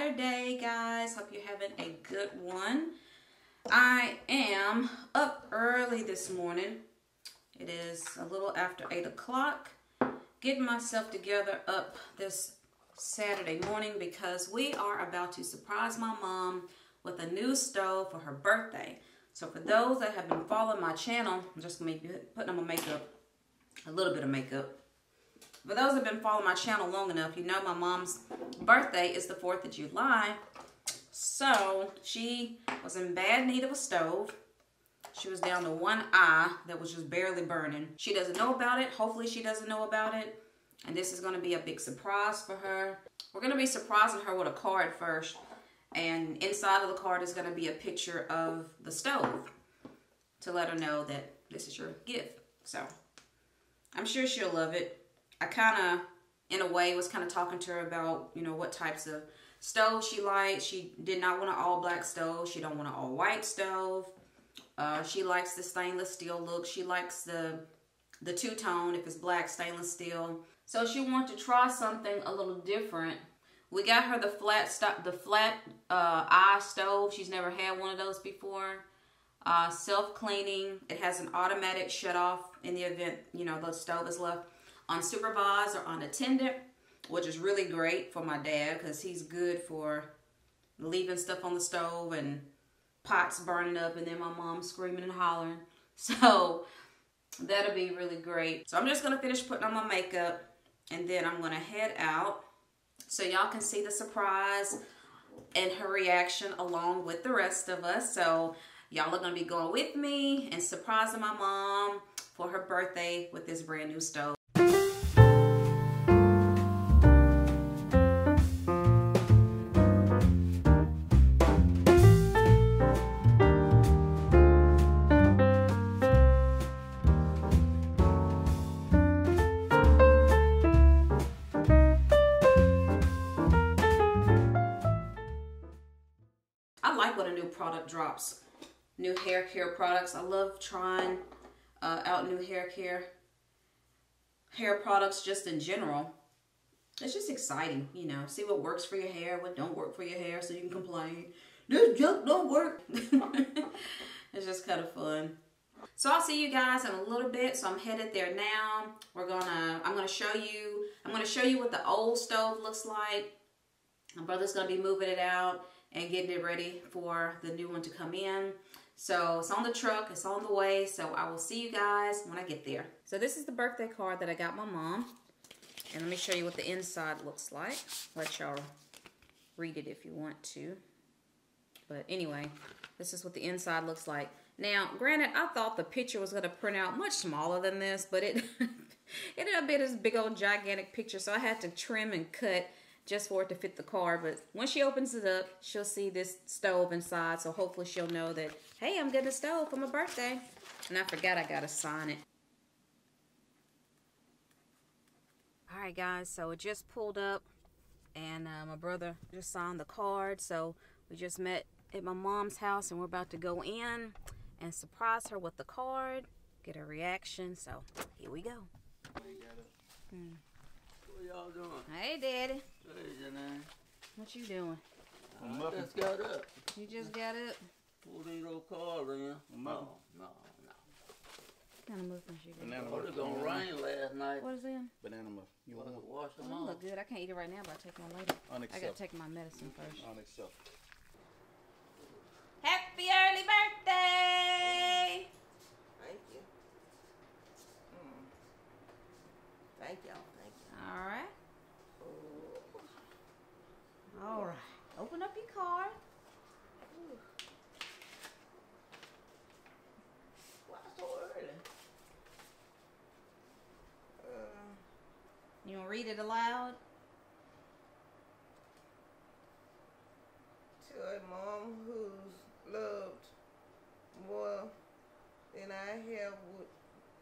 Saturday, guys. Hope you're having a good one. I am up early this morning. It is a little after 8 o'clock. Getting myself together up this Saturday morning because we are about to surprise my mom with a new stove for her birthday. So for those that have been following my channel, I'm just going to be putting on my makeup, a little bit of makeup. For those have been following my channel long enough, you know my mom's birthday is the 4th of July. So she was in bad need of a stove. She was down to one eye that was just barely burning. She doesn't know about it. Hopefully she doesn't know about it. And this is going to be a big surprise for her. We're going to be surprising her with a card first. And inside of the card is going to be a picture of the stove to let her know that this is your gift. So I'm sure she'll love it. I kind of, in a way, was kind of talking to her about, you know, what types of stove she likes. She did not want an all black stove. She don't want an all white stove. Uh, she likes the stainless steel look. She likes the the two-tone if it's black stainless steel. So she wanted to try something a little different. We got her the flat stop, the flat uh, eye stove. She's never had one of those before. Uh, Self-cleaning. It has an automatic shut-off in the event, you know, the stove is left unsupervised or unattended, which is really great for my dad because he's good for leaving stuff on the stove and pots burning up and then my mom screaming and hollering. So that'll be really great. So I'm just going to finish putting on my makeup and then I'm going to head out so y'all can see the surprise and her reaction along with the rest of us. So y'all are going to be going with me and surprising my mom for her birthday with this brand new stove. Drops. New hair care products. I love trying uh, out new hair care hair products just in general. It's just exciting, you know. See what works for your hair, what don't work for your hair, so you can complain. This junk don't work. it's just kind of fun. So I'll see you guys in a little bit. So I'm headed there now. We're gonna, I'm gonna show you, I'm gonna show you what the old stove looks like. My brother's gonna be moving it out and getting it ready for the new one to come in. So it's on the truck, it's on the way, so I will see you guys when I get there. So this is the birthday card that I got my mom. And let me show you what the inside looks like. Let y'all read it if you want to. But anyway, this is what the inside looks like. Now, granted, I thought the picture was going to print out much smaller than this, but it, it ended up being this big old gigantic picture, so I had to trim and cut just for it to fit the car. But once she opens it up, she'll see this stove inside. So hopefully she'll know that, hey, I'm getting a stove for my birthday. And I forgot I got to sign it. All right, guys. So it just pulled up. And uh, my brother just signed the card. So we just met at my mom's house. And we're about to go in and surprise her with the card. Get a reaction. So here we go. Hmm. What y'all doing? Hey, Daddy. Hey, Jenene. What you doing? I just got up. You just got up? Pulled these old cars in. No, no, no. What kind of muffins you got? Banana Oh, muffin. it gonna rain last night. What is in? Banana muffin. You want to Wash Oh, them they off. look good. I can't eat it right now, but I'll take one later. I gotta take my medicine first. Unacceptable. Happy early birthday! Thank you. Mm. Thank y'all. Thank you. All right. All right. Open up your card. Why so early? Uh, You want to read it aloud? to a mom who's loved more than I have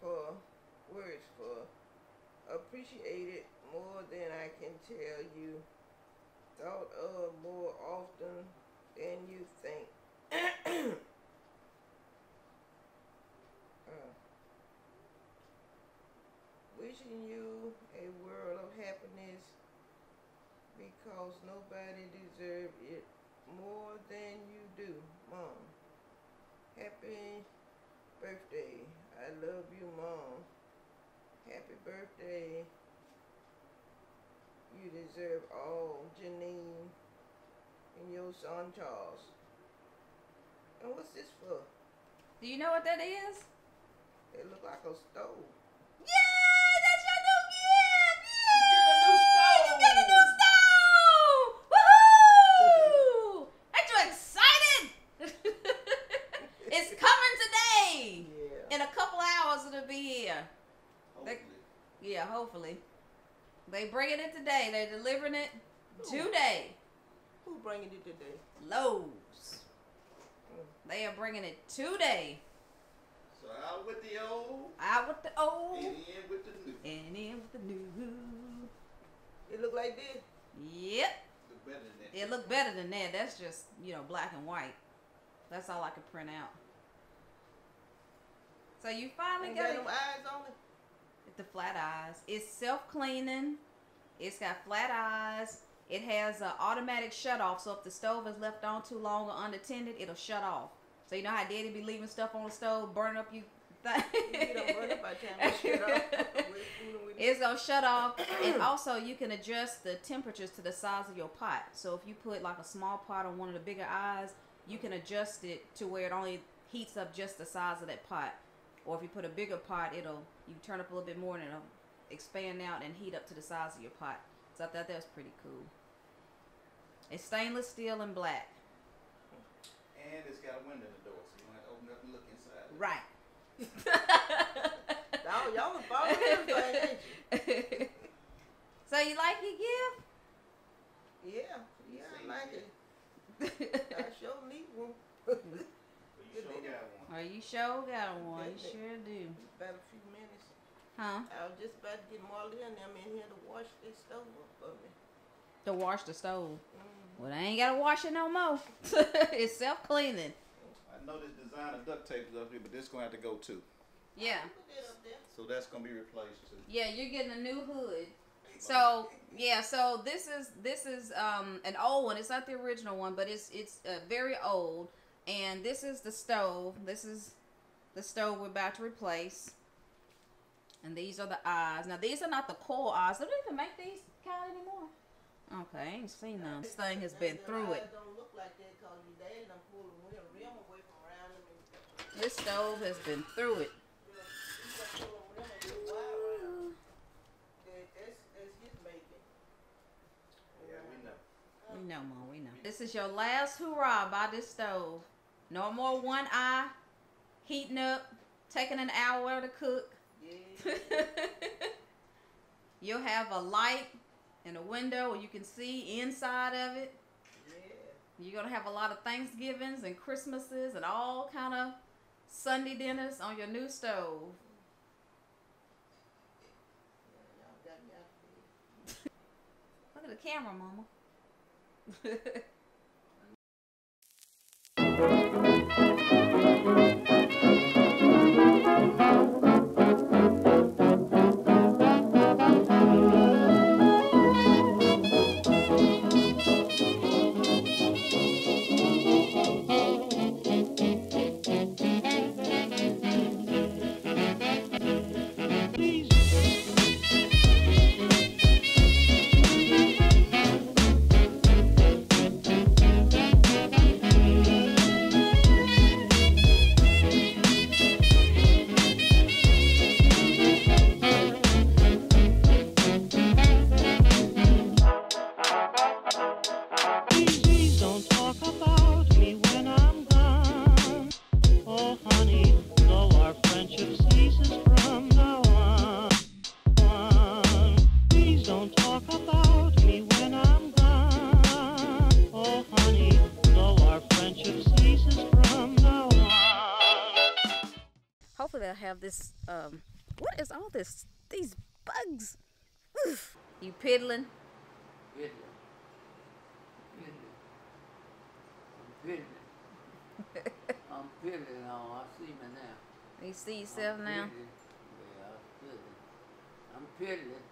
for words for, appreciated more than I can tell you, thought of more often than you think. Uh, wishing you a world of happiness because nobody deserves it more than you do, Mom. Happy birthday. I love you, Mom. Happy birthday. You deserve all, Jenene, and your son Charles. And what's this for? Do you know what that is? It look like a stove. Yay! That's your new gift! You Yay! get a new You get a new stove! Woohoo! Aren't you excited? it's coming today. Yeah. In a couple hours, it'll be here. Hopefully. Yeah, hopefully. They bringing it today. They're delivering it Ooh. today. Who bringing it today? Lowe's. They are bringing it today. So out with the old, Out with the old and in with the new. and in with the new. It look like this. Yep. Look better than that. It looked better than that. That's just, you know, black and white. That's all I could print out. So you finally Ain't got got it. them eyes on it. The flat eyes. It's self cleaning. It's got flat eyes. It has an automatic shut off. So if the stove is left on too long or unattended, it'll shut off. So you know how daddy be leaving stuff on the stove, burn up you. You don't burn it by the time shut off. We're fooling with it. It's gonna shut off, and also you can adjust the temperatures to the size of your pot. So if you put like a small pot on one of the bigger eyes, you can adjust it to where it only heats up just the size of that pot. Or if you put a bigger pot, it'll you turn up a little bit more and it'll expand out and heat up to the size of your pot. So I thought that was pretty cool. It's stainless steel and black. And it's got a window in the door, so you don't have to open it up and look inside. Right. Y'all, y'all was following everything, ain't you? so you like your gift? Yeah, yeah, I like it. I sure need one. But you sure got one. You sure got one. You Got it. sure do. About a few minutes. Huh? I was just about to get Marley and them in here to wash this stove up for me. To wash the stove. Mm. Well, I ain't gotta wash it no more. it's self cleaning. I know this designer duct tape is up here, but this gonna have to go too. Yeah. Put that up there. So that's gonna be replaced too. Yeah, you're getting a new hood. So yeah, so this is this is um an old one. It's not the original one, but it's it's uh, very old. And this is the stove. This is the stove we're about to replace. And these are the eyes. Now these are not the coal eyes. They don't even make these kind anymore. Okay, I ain't seen none. This thing has been through it. eyes Don't look like that 'cause your daddy done pulled the rim rim away from around them and This stove has been through it. you know, he done pulled the rim a little while around. That, that's, that's his making. Yeah, we know. We know, Mom. We know. This is your last hurrah by this stove. No more one eye heating up, taking an hour to cook. Yeah. You'll have a light and a window where you can see inside of it. yeah. You're gonna have a lot of Thanksgivings and Christmases and all kind of Sunday dinners on your new stove. Y'all got me out there. Look at the camera, Mama. Thank you. Um, what is all this? These bugs. Oof. You piddling? Piddling. Piddling. I'm piddling. I'm piddling now. I see me now. You see yourself I'm now? piddling. Yeah, I'm piddling. I'm piddling.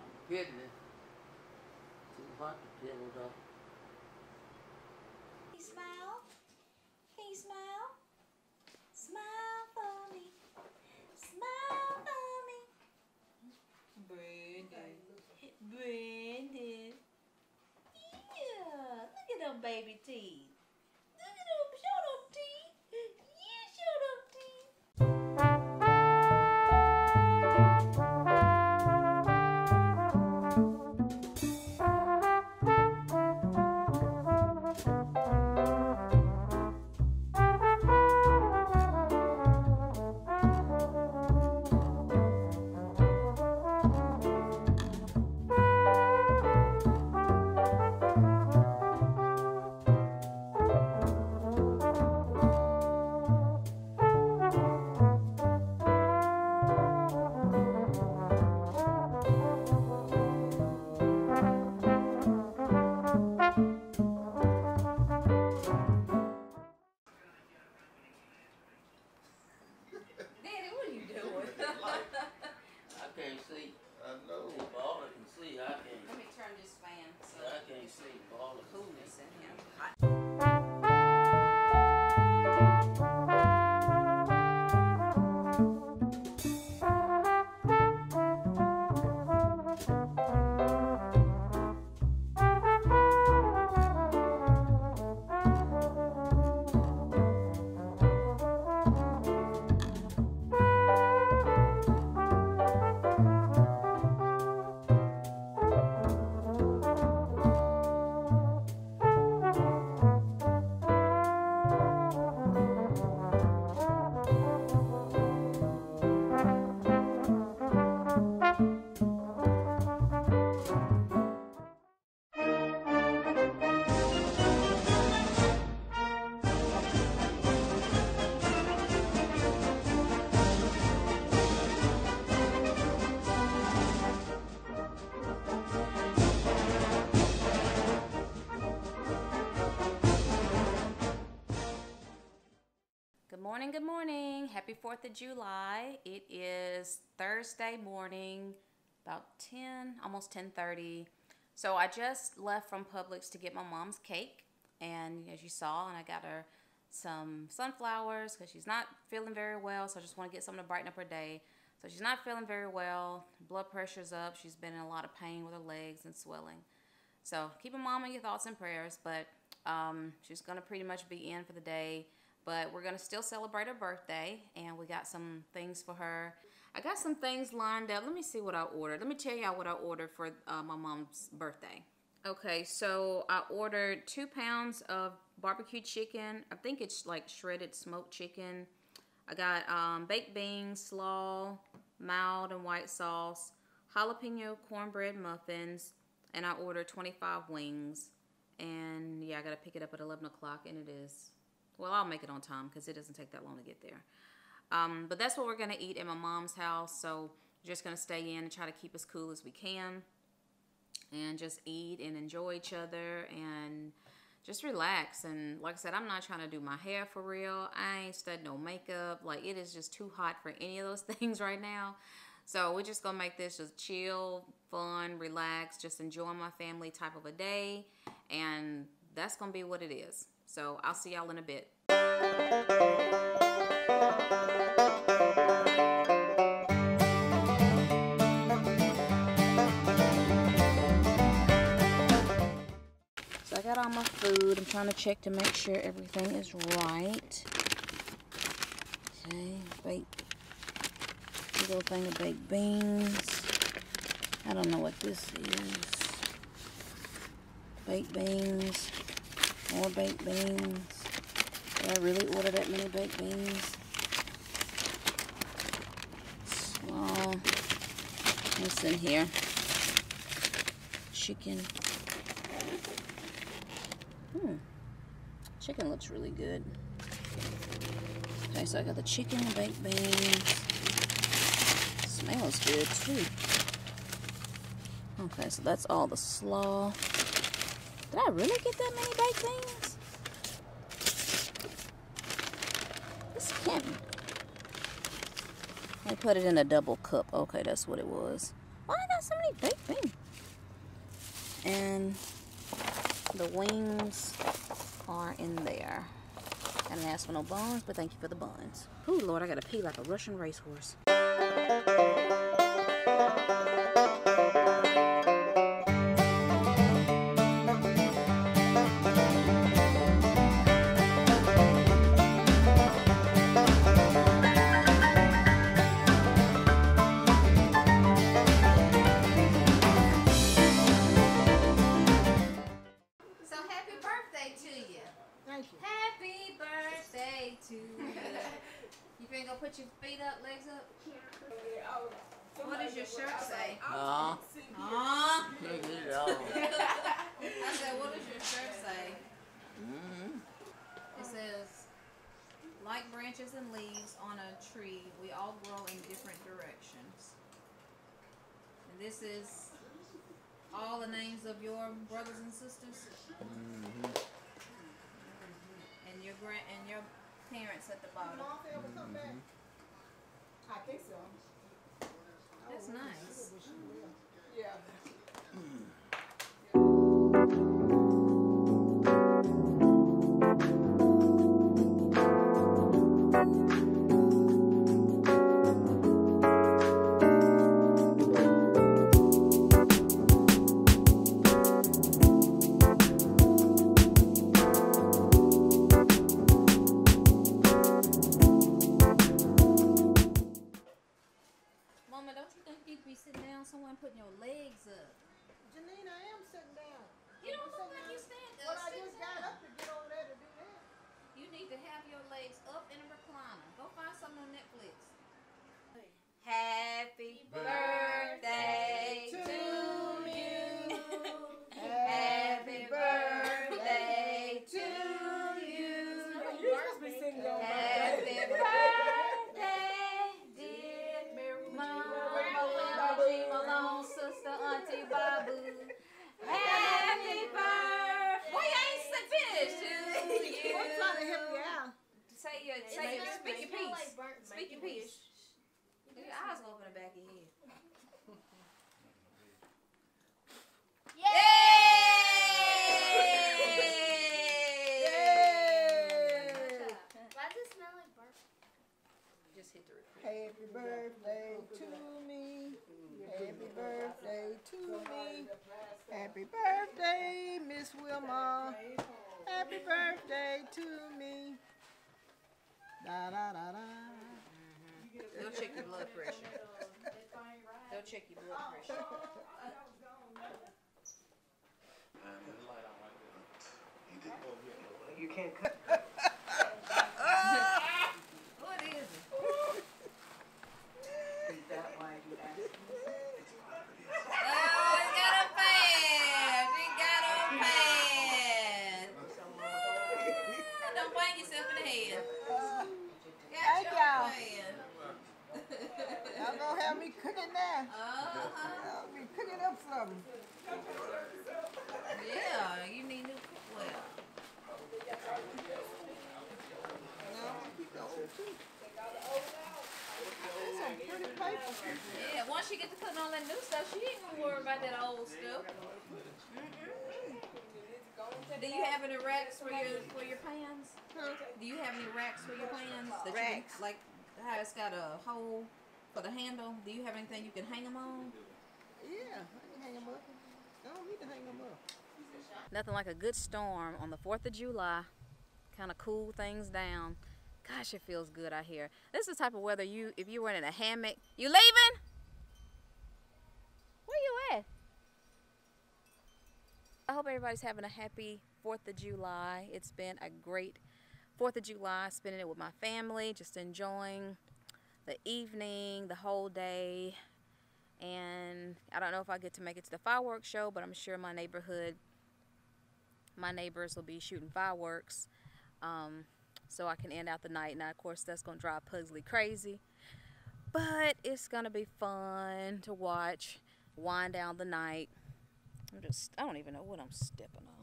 I'm piddling. part the pillow though. Can you smile? Can you smile? Smile for me. Smile for me. Brandon. Brandon. Yeah. Look at them baby teeth. Morning, good morning. Happy 4th of July. It is Thursday morning, about 10, almost 10:30. So I just left from Publix to get my mom's cake, and as you saw, and I got her some sunflowers because she's not feeling very well. So I just want to get something to brighten up her day. So she's not feeling very well. Blood pressure's up. She's been in a lot of pain with her legs and swelling. So keep your mom in your thoughts and prayers. But um, she's gonna pretty much be in for the day. But we're gonna still celebrate her birthday, and we got some things for her. I got some things lined up. Let me see what I ordered. Let me tell y'all what I ordered for uh, my mom's birthday. Okay, so I ordered two pounds of barbecue chicken. I think it's like shredded smoked chicken. I got um, baked beans, slaw, mild and white sauce, jalapeno cornbread muffins, and I ordered 25 wings. And yeah, I gotta pick it up at 11 o'clock, and it is. Well, I'll make it on time because it doesn't take that long to get there. Um, but that's what we're gonna eat at my mom's house. So just gonna stay in and try to keep as cool as we can, and just eat and enjoy each other and just relax. And like I said, I'm not trying to do my hair for real. I ain't studied no makeup. Like it is just too hot for any of those things right now. So we're just gonna make this just chill, fun, relax, just enjoy my family type of a day, and that's gonna be what it is. So I'll see y'all in a bit. So I got all my food. I'm trying to check to make sure everything is right. Okay, baked little thing of baked beans. I don't know what this is. Baked beans. More baked beans. Did I really order that many baked beans? Slaw. What's in here? Chicken. Hmm. Chicken looks really good. Okay, so I got the chicken, the baked beans. Smells good too. Okay, so that's all the slaw. Did I really get that many baked beans? This can't. I put it in a double cup. Okay, that's what it was. Why I got so many baked beans? And The wings are in there. I didn't ask for no buns, but thank you for the buns. Ooh, Lord, I gotta pee like a Russian racehorse. This is all the names of your brothers and sisters? Mm-hmm. And your grand and your parents at the bottom. I think so. That's nice. Yeah. down somewhere and putting your legs up? Jenene, I am sitting down. You don't look Sitting like down. you stand Well, up. I sit just got up to get over there to do that. You need to have your legs up in a recliner. Go find something on Netflix. Happy birthday to Say your, say your, speak your piece. Speak your piece. Your eyes go open the back of your head. Thank you. Do you have any racks for your pans? That Racks? can, like how it's got a hole for the handle. Do you have anything you can hang them on? Yeah, I can hang them up. I don't need to hang them up. Nothing like a good storm on the 4th of July. Kind of cool things down. Gosh, it feels good out here. This is the type of weather you, if you were in a hammock, you leaving? Where you at? I hope everybody's having a happy 4th of July. It's been a great 4th of July, spending it with my family, just enjoying the evening, the whole day. And I don't know if I get to make it to the fireworks show, but I'm sure my neighborhood my neighbors will be shooting fireworks um, so I can end out the night. Now, of course, that's going to drive Pugsley crazy, but it's going to be fun to watch, wind down the night. I'm just, I don't even know what I'm stepping on.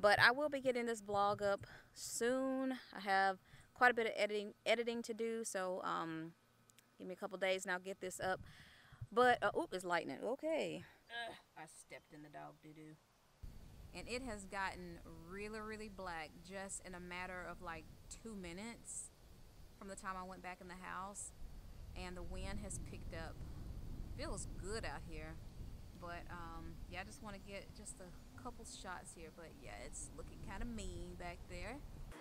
But I will be getting this vlog up soon. I have quite a bit of editing editing to do, so um, give me a couple days and I'll get this up. But, uh, oop, it's lightning. Okay. I stepped in the dog doo-doo. and it has gotten really, really black just in a matter of like two minutes from the time I went back in the house, and the wind has picked up. Feels good out here, but um, yeah, I just want to get just a couple shots here. But yeah, it's looking kind of mean back there.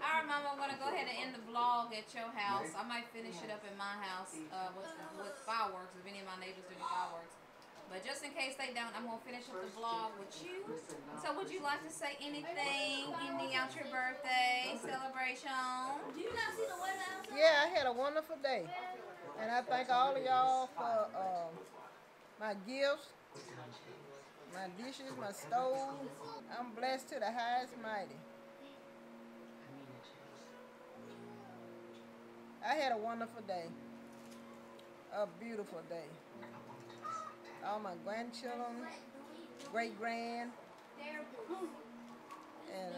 All right, Mama, I'm gonna go ahead and end the vlog at your house. I might finish it up in my house uh, with with fireworks if any of my neighbors do any fireworks. But just in case they don't, I'm gonna finish up the vlog with you. So, would you like to say anything, ending out your birthday celebration? Do you not see the weather outside? Yeah, I had a wonderful day. And I thank all of y'all for um, my gifts, my dishes, my stove. I'm blessed to the highest mighty. I had a wonderful day. A beautiful day. All my grandchildren, great grand, and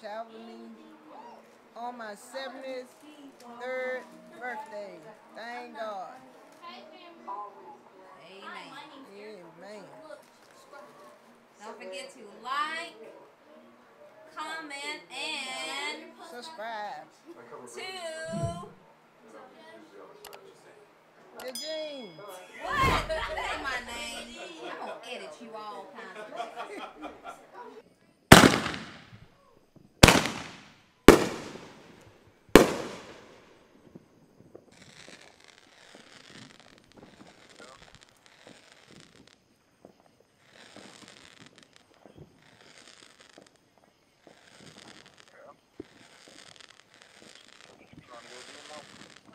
Shalvini on my 73rd birthday. Thank God. forget to like, comment, and subscribe to the What? That ain't my name. I'm going to edit you all kinds of